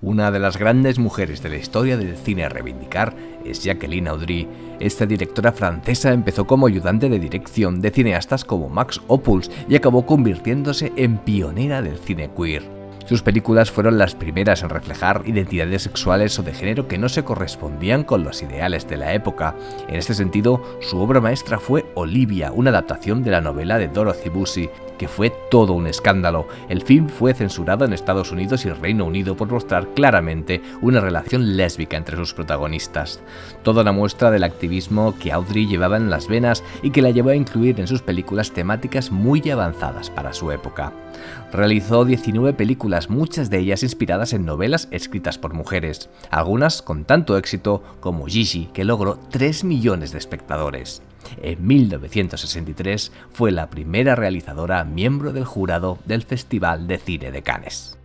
Una de las grandes mujeres de la historia del cine a reivindicar es Jacqueline Audry. Esta directora francesa empezó como ayudante de dirección de cineastas como Max Ophuls y acabó convirtiéndose en pionera del cine queer. Sus películas fueron las primeras en reflejar identidades sexuales o de género que no se correspondían con los ideales de la época. En este sentido, su obra maestra fue Olivia, una adaptación de la novela de Dorothy Bussey, que fue todo un escándalo. El film fue censurado en Estados Unidos y Reino Unido por mostrar claramente una relación lésbica entre sus protagonistas. Toda una muestra del activismo que Audrey llevaba en las venas y que la llevó a incluir en sus películas temáticas muy avanzadas para su época. Realizó 19 muchas de ellas inspiradas en novelas escritas por mujeres, algunas con tanto éxito como Gigi, que logró 3 millones de espectadores. En 1963 fue la primera realizadora miembro del jurado del Festival de Cine de Cannes.